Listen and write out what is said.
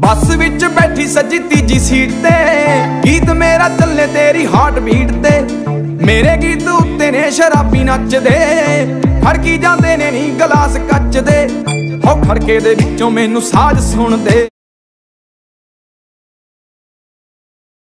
ਬੱਸ ਵਿੱਚ ਬੈਠੀ ਸੱਜੀ ਤੀਜੀ ਸੀਟ ਤੇ। ਗੀਤ ਮੇਰਾ ਚੱਲੇ ਤੇਰੀ ਹਾਰਟ ਬੀਟ ਤੇ। ਮੇਰੇ ਗੀਤ ਉੱਤੇ ਨੇ ਸ਼ਰਾਬੀ ਨੱਚਦੇ। ਫੜਕੀ ਜਾਂਦੇ ਨੇ ਨੀ ਗਲਾਸ ਕੱਚ ਦੇ ਹੋ ਖੜਕੇ ਦੇ ਵਿੱਚੋਂ ਮੈਨੂੰ ਸਾਜ਼ ਸੁਣਦੇ।